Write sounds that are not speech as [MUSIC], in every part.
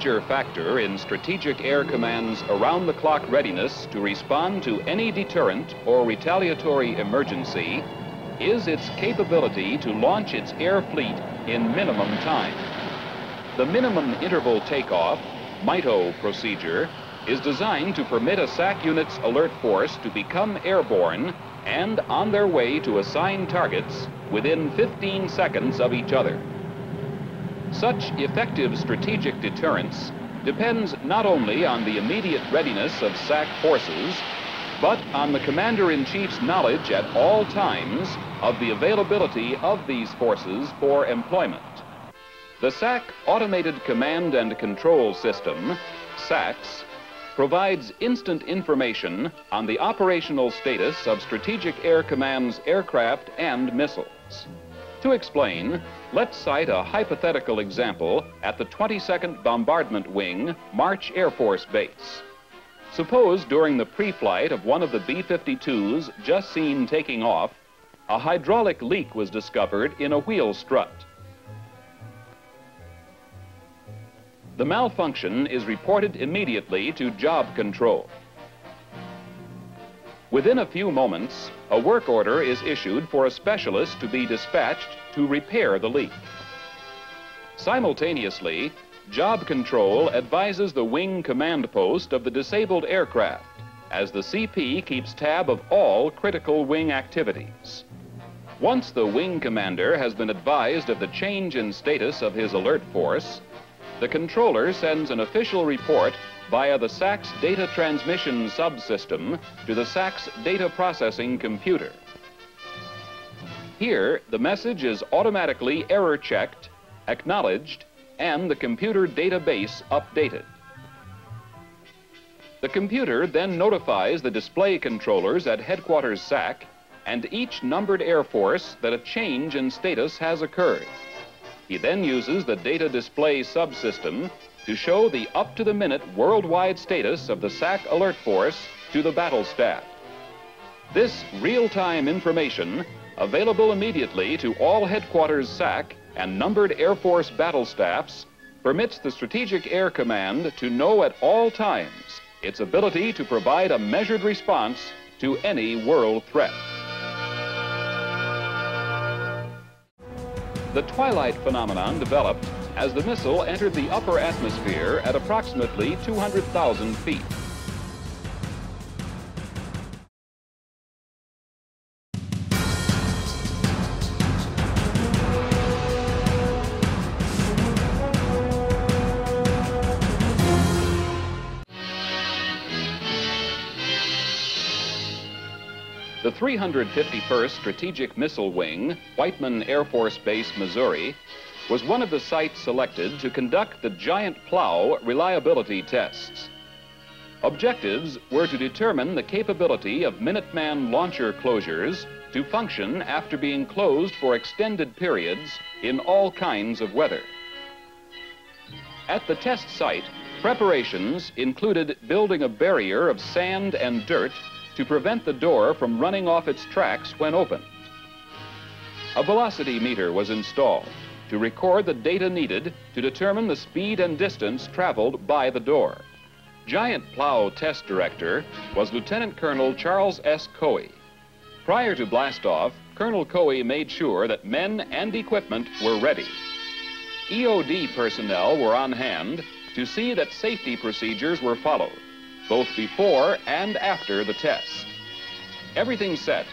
major factor in Strategic Air Command's around-the-clock readiness to respond to any deterrent or retaliatory emergency is its capability to launch its air fleet in minimum time. The minimum interval takeoff, MITO procedure, is designed to permit a SAC unit's alert force to become airborne and on their way to assigned targets within 15 seconds of each other. Such effective strategic deterrence depends not only on the immediate readiness of SAC forces, but on the Commander-in-Chief's knowledge at all times of the availability of these forces for employment. The SAC Automated Command and Control System, SACCS, provides instant information on the operational status of Strategic Air Command's aircraft and missiles. To explain, let's cite a hypothetical example at the 22nd Bombardment Wing, March Air Force Base. Suppose during the pre-flight of one of the B-52s just seen taking off, a hydraulic leak was discovered in a wheel strut. The malfunction is reported immediately to job control. Within a few moments, a work order is issued for a specialist to be dispatched to repair the leak. Simultaneously, Job Control advises the wing command post of the disabled aircraft as the CP keeps tab of all critical wing activities. Once the wing commander has been advised of the change in status of his alert force, the controller sends an official report via the SACCS data transmission subsystem to the SACCS data processing computer. Here, the message is automatically error checked, acknowledged, and the computer database updated. The computer then notifies the display controllers at headquarters SAC and each numbered Air Force that a change in status has occurred. He then uses the data display subsystem to show the up-to-the-minute worldwide status of the SAC Alert Force to the battle staff. This real-time information, available immediately to all headquarters SAC and numbered Air Force battle staffs, permits the Strategic Air Command to know at all times its ability to provide a measured response to any world threat. The twilight phenomenon developed as the missile entered the upper atmosphere at approximately 200,000 feet. 351st Strategic Missile Wing, Whiteman Air Force Base, Missouri, was one of the sites selected to conduct the Giant Plow reliability tests. Objectives were to determine the capability of Minuteman launcher closures to function after being closed for extended periods in all kinds of weather. At the test site, preparations included building a barrier of sand and dirt to prevent the door from running off its tracks when opened. A velocity meter was installed to record the data needed to determine the speed and distance traveled by the door. Giant Plow Test Director was Lieutenant Colonel Charles S. Coey. Prior to blastoff, Colonel Coey made sure that men and equipment were ready. EOD personnel were on hand to see that safety procedures were followed both before and after the test. Everything set,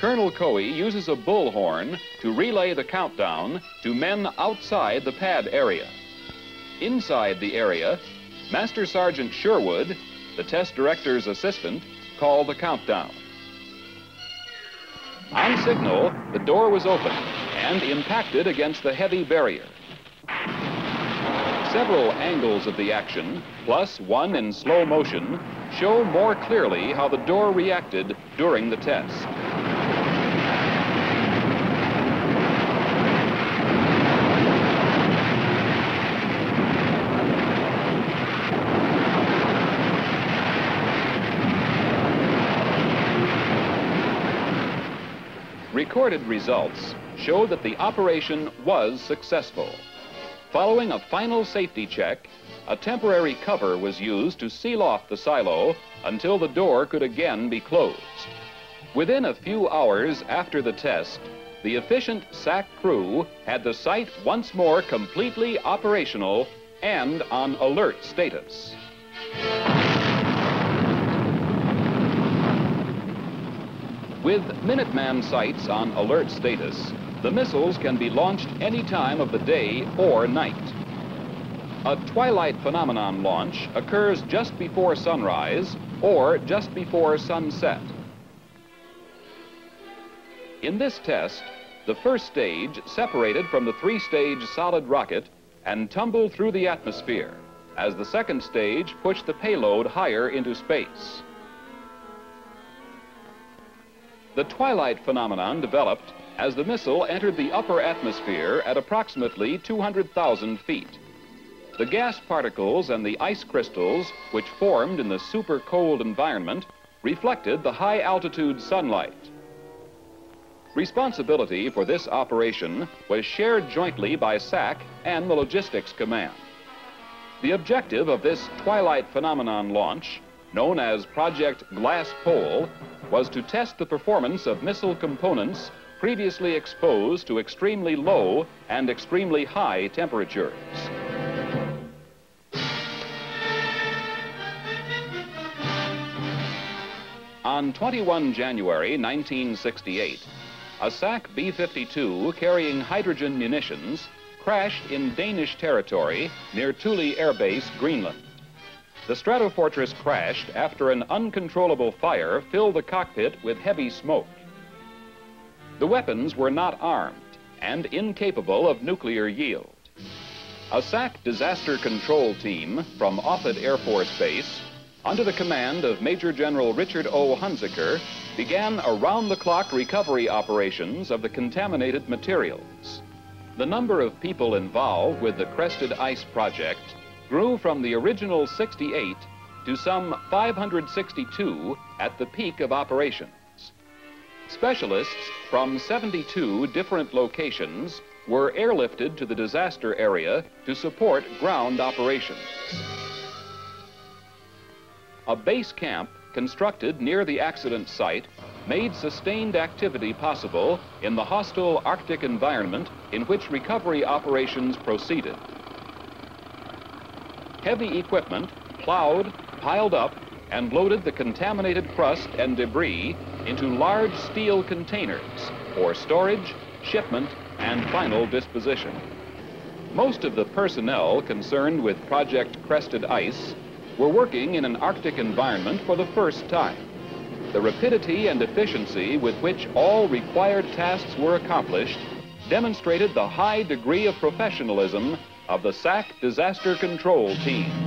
Colonel Coey uses a bullhorn to relay the countdown to men outside the pad area. Inside the area, Master Sergeant Sherwood, the test director's assistant, called the countdown. On signal, the door was opened and impacted against the heavy barrier. Several angles of the action, plus one in slow motion, show more clearly how the door reacted during the test. Recorded results show that the operation was successful. Following a final safety check, a temporary cover was used to seal off the silo until the door could again be closed. Within a few hours after the test, the efficient SAC crew had the site once more completely operational and on alert status. With Minuteman sites on alert status, the missiles can be launched any time of the day or night. A twilight phenomenon launch occurs just before sunrise or just before sunset. In this test, the first stage separated from the three-stage solid rocket and tumbled through the atmosphere as the second stage pushed the payload higher into space. The twilight phenomenon developed as the missile entered the upper atmosphere at approximately 200,000 feet. The gas particles and the ice crystals, which formed in the super cold environment, reflected the high altitude sunlight. Responsibility for this operation was shared jointly by SAC and the Logistics Command. The objective of this twilight phenomenon launch, known as Project Glass Pole, was to test the performance of missile components previously exposed to extremely low and extremely high temperatures. On 21 January 1968, a SAC B-52 carrying hydrogen munitions crashed in Danish territory near Thule Air Base, Greenland. The Stratofortress crashed after an uncontrollable fire filled the cockpit with heavy smoke. The weapons were not armed and incapable of nuclear yield. A SAC disaster control team from Offutt Air Force Base, under the command of Major General Richard O. Hunziker, began around-the-clock recovery operations of the contaminated materials. The number of people involved with the Crested Ice Project grew from the original 68 to some 562 at the peak of operations. Specialists from 72 different locations were airlifted to the disaster area to support ground operations. A base camp constructed near the accident site made sustained activity possible in the hostile Arctic environment in which recovery operations proceeded. Heavy equipment plowed, piled up, and loaded the contaminated crust and debris into large steel containers for storage, shipment, and final disposition. Most of the personnel concerned with Project Crested Ice were working in an Arctic environment for the first time. The rapidity and efficiency with which all required tasks were accomplished demonstrated the high degree of professionalism of the SAC Disaster Control Team.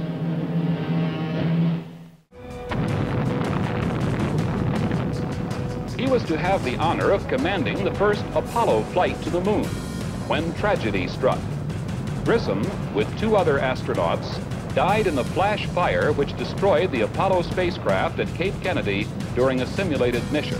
Was to have the honor of commanding the first Apollo flight to the moon when tragedy struck. Grissom, with two other astronauts, died in the flash fire which destroyed the Apollo spacecraft at Cape Kennedy during a simulated mission.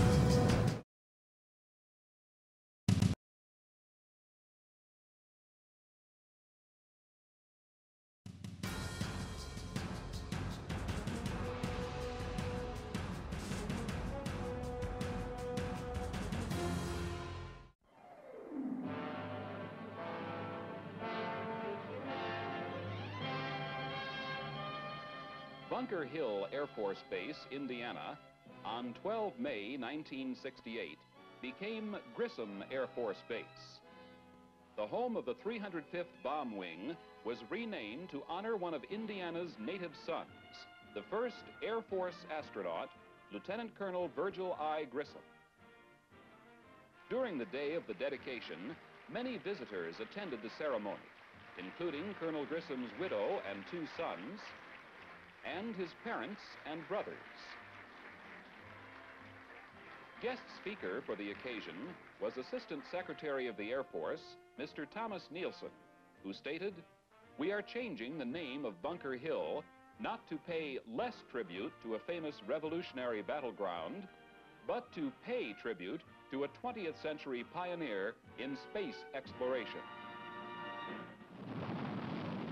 Bunker Hill Air Force Base, Indiana, on 12 May 1968, became Grissom Air Force Base. The home of the 305th Bomb Wing was renamed to honor one of Indiana's native sons, the first Air Force astronaut, Lieutenant Colonel Virgil I. Grissom. During the day of the dedication, many visitors attended the ceremony, including Colonel Grissom's widow and two sons, and his parents and brothers. Guest speaker for the occasion was Assistant Secretary of the Air Force, Mr. Thomas Nielsen, who stated, We are changing the name of Bunker Hill not to pay less tribute to a famous revolutionary battleground, but to pay tribute to a 20th century pioneer in space exploration.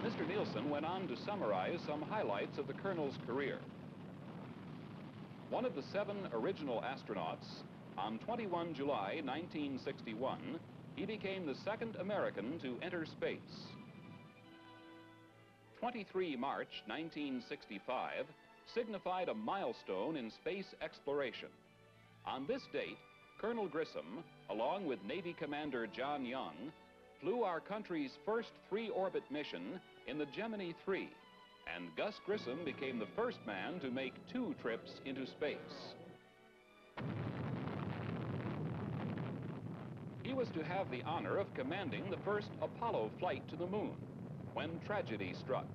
Mr. Nielsen went on to summarize some highlights of the colonel's career. One of the seven original astronauts, on 21 July 1961, he became the second American to enter space. 23 March 1965 signified a milestone in space exploration. On this date, Colonel Grissom, along with Navy Commander John Young, flew our country's first three-orbit mission in the Gemini 3, and Gus Grissom became the first man to make two trips into space. He was to have the honor of commanding the first Apollo flight to the moon when tragedy struck.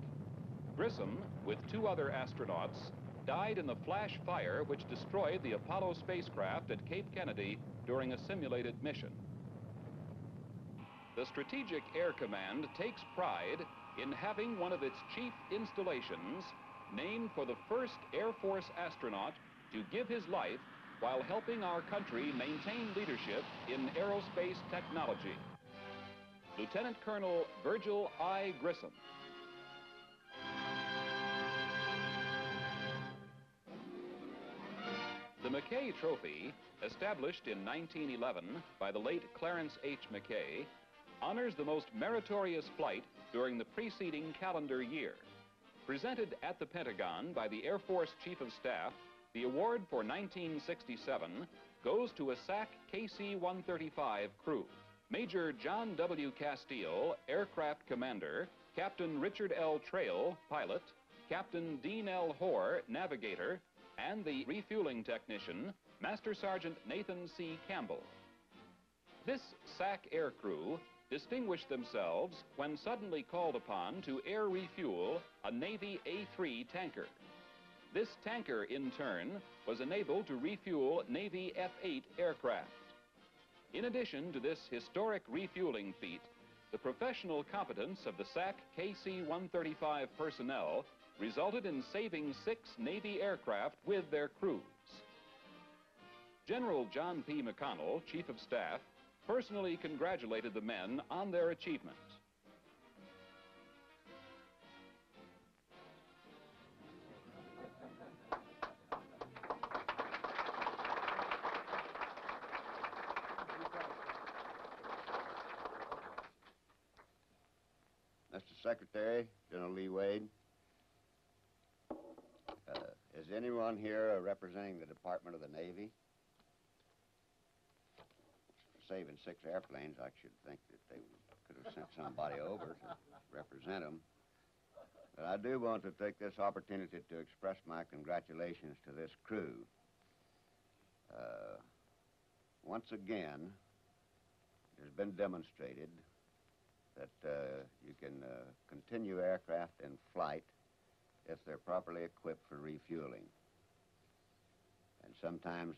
Grissom, with two other astronauts, died in the flash fire which destroyed the Apollo spacecraft at Cape Kennedy during a simulated mission. The Strategic Air Command takes pride in having one of its chief installations named for the first Air Force astronaut to give his life while helping our country maintain leadership in aerospace technology. Lieutenant Colonel Virgil I. Grissom. The Mackay Trophy, established in 1911 by the late Clarence H. Mackay, honors the most meritorious flight during the preceding calendar year. Presented at the Pentagon by the Air Force Chief of Staff the award for 1967 goes to a SAC KC-135 crew. Major John W. Castile, aircraft commander, Captain Richard L. Trail, pilot, Captain Dean L. Hoare, navigator, and the refueling technician, Master Sergeant Nathan C. Campbell. This SAC air crew distinguished themselves when suddenly called upon to air refuel a Navy A-3 tanker. This tanker, in turn, was enabled to refuel Navy F-8 aircraft. In addition to this historic refueling feat, the professional competence of the SAC KC-135 personnel resulted in saving six Navy aircraft with their crews. General John P. McConnell, Chief of Staff, personally congratulated the men on their achievement. Mr. Secretary, General Lee Wade, uh, is anyone here representing the Department of the Navy? Saving six airplanes, I should think that they could have sent somebody over to represent them. But I do want to take this opportunity to express my congratulations to this crew. Uh, once again, it has been demonstrated that uh, you can uh, continue aircraft in flight if they're properly equipped for refueling. And sometimes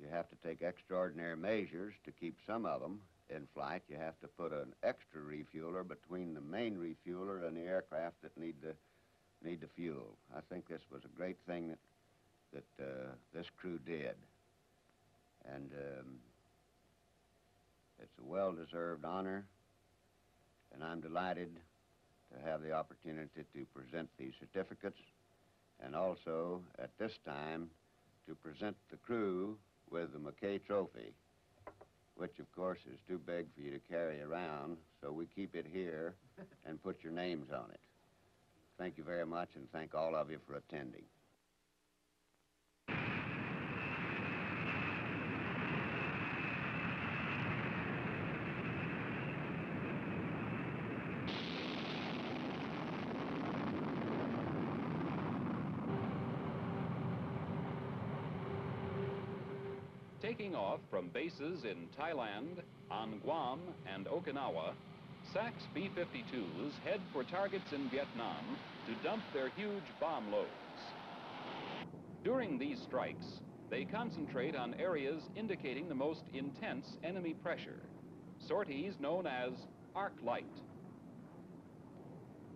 you have to take extraordinary measures to keep some of them in flight. You have to put an extra refueler between the main refueler and the aircraft that need the need the fuel. I think this was a great thing that that uh, this crew did, and um, it's a well-deserved honor and I'm delighted to have the opportunity to present these certificates and also at this time to present the crew with the Mackay Trophy, which of course is too big for you to carry around, so we keep it here [LAUGHS] and put your names on it. Thank you very much and thank all of you for attending. From bases in Thailand, on Guam, and Okinawa, SAC's B-52s head for targets in Vietnam to dump their huge bomb loads. During these strikes, they concentrate on areas indicating the most intense enemy pressure, sorties known as arc light.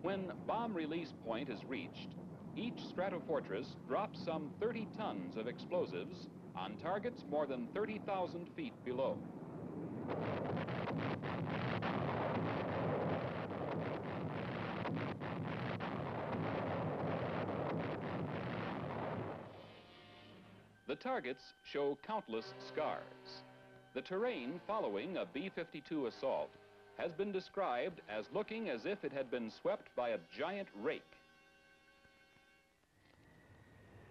When bomb release point is reached, each stratofortress drops some 30 tons of explosives on targets more than 30,000 feet below. The targets show countless scars. The terrain following a B-52 assault has been described as looking as if it had been swept by a giant rake.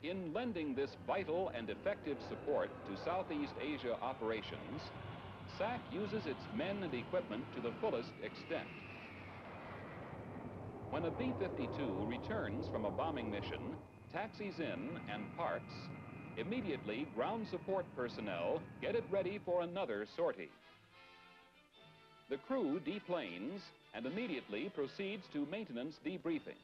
In lending this vital and effective support to Southeast Asia operations, SAC uses its men and equipment to the fullest extent. When a B-52 returns from a bombing mission, taxis in and parks, immediately ground support personnel get it ready for another sortie. The crew deplanes and immediately proceeds to maintenance debriefing.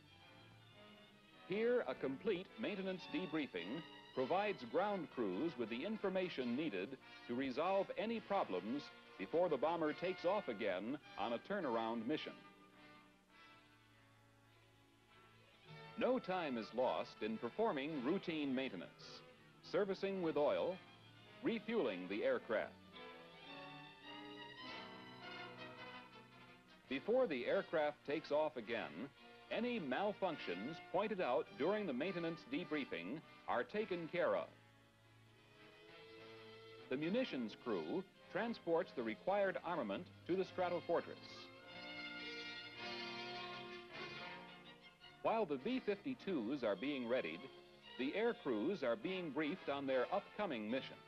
Here, a complete maintenance debriefing provides ground crews with the information needed to resolve any problems before the bomber takes off again on a turnaround mission. No time is lost in performing routine maintenance, servicing with oil, refueling the aircraft. Before the aircraft takes off again, any malfunctions pointed out during the maintenance debriefing are taken care of. The munitions crew transports the required armament to the stratofortress. While the B-52s are being readied, the air crews are being briefed on their upcoming missions.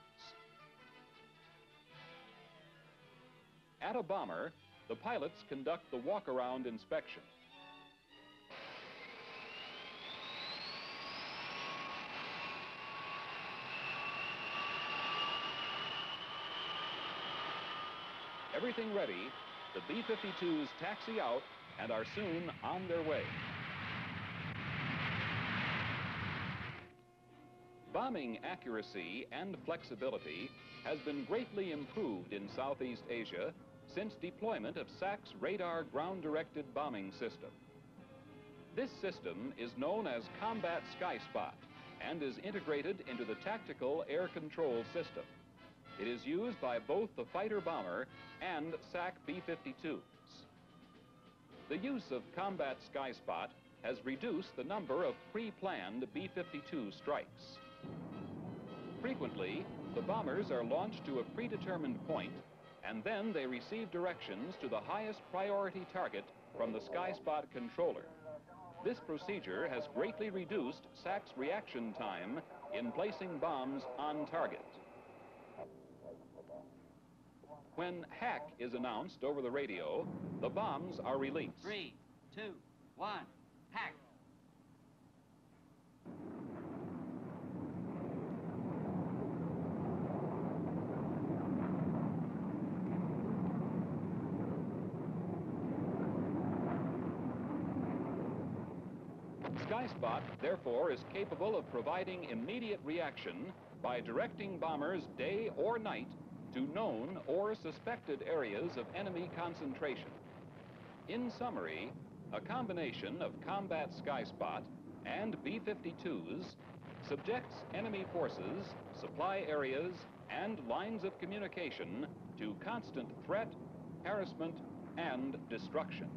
At a bomber, the pilots conduct the walk-around inspection. Everything ready, the B-52s taxi out and are soon on their way. Bombing accuracy and flexibility has been greatly improved in Southeast Asia since deployment of SAC's radar ground-directed bombing system. This system is known as Combat Sky Spot and is integrated into the tactical air control system. It is used by both the fighter bomber and SAC B-52s. The use of Combat SkySpot has reduced the number of pre-planned B-52 strikes. Frequently, the bombers are launched to a predetermined point, and then they receive directions to the highest priority target from the SkySpot controller. This procedure has greatly reduced SAC's reaction time in placing bombs on target. When hack is announced over the radio, the bombs are released. Three, two, one, hack. SkySpot, therefore, is capable of providing immediate reaction by directing bombers day or night to known or suspected areas of enemy concentration. In summary, a combination of combat Skyspot and B-52s subjects enemy forces, supply areas, and lines of communication to constant threat, harassment, and destruction.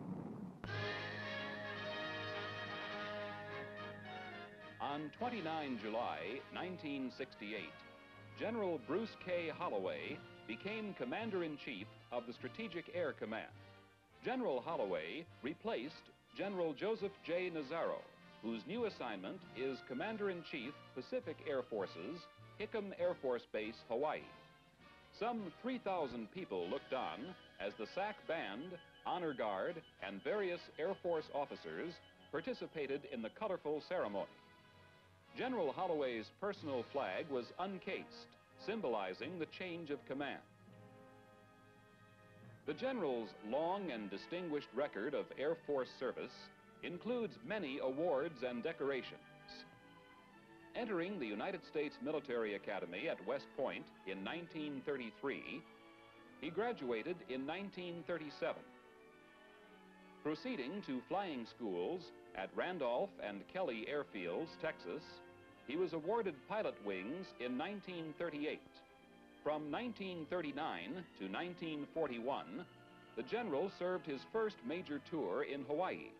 On 29 July 1968, General Bruce K. Holloway became Commander-in-Chief of the Strategic Air Command. General Holloway replaced General Joseph J. Nazzaro, whose new assignment is Commander-in-Chief Pacific Air Forces, Hickam Air Force Base, Hawaii. Some 3,000 people looked on as the SAC Band, Honor Guard, and various Air Force officers participated in the colorful ceremony. General Holloway's personal flag was uncased, symbolizing the change of command. The General's long and distinguished record of Air Force service includes many awards and decorations. Entering the United States Military Academy at West Point in 1933, he graduated in 1937. Proceeding to flying schools at Randolph and Kelly Airfields, Texas, he was awarded pilot wings in 1938. From 1939 to 1941, the general served his first major tour in Hawaii.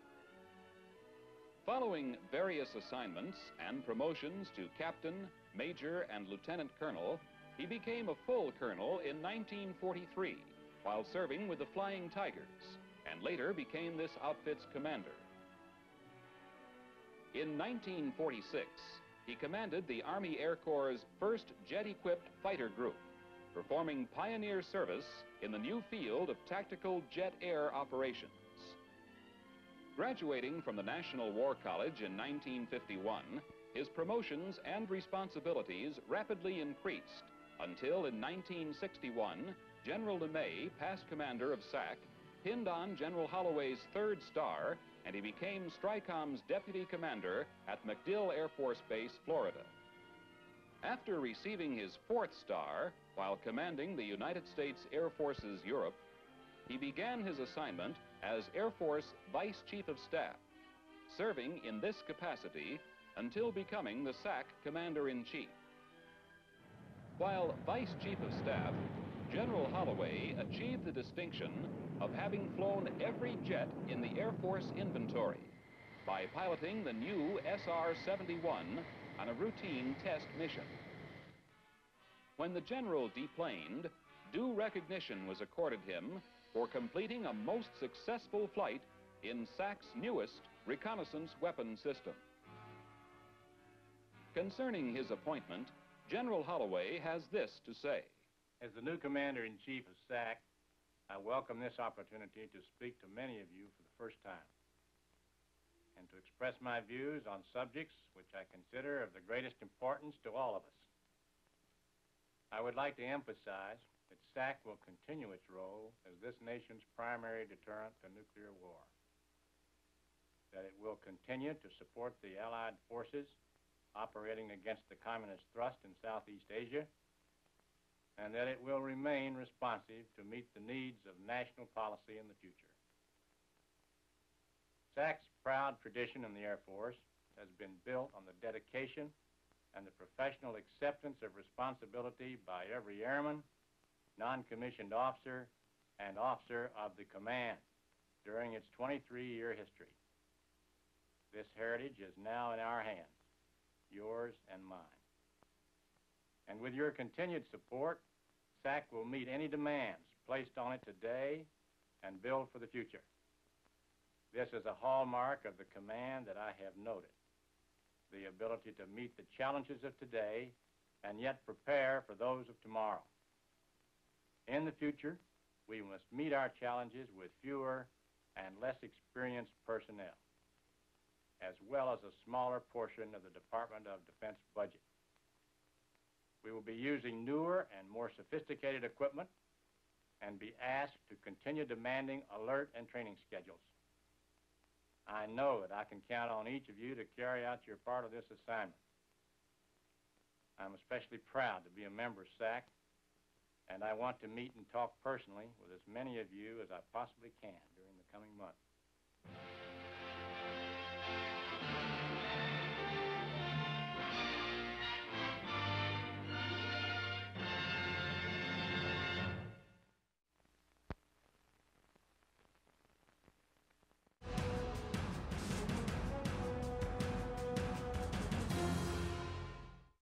Following various assignments and promotions to captain, major, and lieutenant colonel, he became a full colonel in 1943 while serving with the Flying Tigers, and later became this outfit's commander. In 1946, he commanded the Army Air Corps' first jet-equipped fighter group, performing pioneer service in the new field of tactical jet air operations. Graduating from the National War College in 1951, his promotions and responsibilities rapidly increased until in 1961, General LeMay, past commander of SAC, pinned on General Holloway's third star, and he became STRICOM's deputy commander at MacDill Air Force Base, Florida. After receiving his fourth star while commanding the United States Air Forces Europe, he began his assignment as Air Force Vice Chief of Staff, serving in this capacity until becoming the SAC Commander-in-Chief. While Vice Chief of Staff, General Holloway achieved the distinction of having flown every jet in the Air Force inventory by piloting the new SR-71 on a routine test mission. When the general deplaned, due recognition was accorded him for completing a most successful flight in SAC's newest reconnaissance weapon system. Concerning his appointment, General Holloway has this to say. As the new Commander-in-Chief of SAC, I welcome this opportunity to speak to many of you for the first time and to express my views on subjects which I consider of the greatest importance to all of us. I would like to emphasize that SAC will continue its role as this nation's primary deterrent to nuclear war, that it will continue to support the Allied forces operating against the communist thrust in Southeast Asia, and that it will remain responsive to meet the needs of national policy in the future. SAC's proud tradition in the Air Force has been built on the dedication and the professional acceptance of responsibility by every airman, non-commissioned officer, and officer of the command during its 23-year history. This heritage is now in our hands, yours and mine. And with your continued support, SAC will meet any demands placed on it today and build for the future. This is a hallmark of the command that I have noted the ability to meet the challenges of today and yet prepare for those of tomorrow. In the future, we must meet our challenges with fewer and less experienced personnel, as well as a smaller portion of the Department of Defense budget. Will be using newer and more sophisticated equipment and be asked to continue demanding alert and training schedules. I know that I can count on each of you to carry out your part of this assignment. I'm especially proud to be a member of SAC, and I want to meet and talk personally with as many of you as I possibly can during the coming months.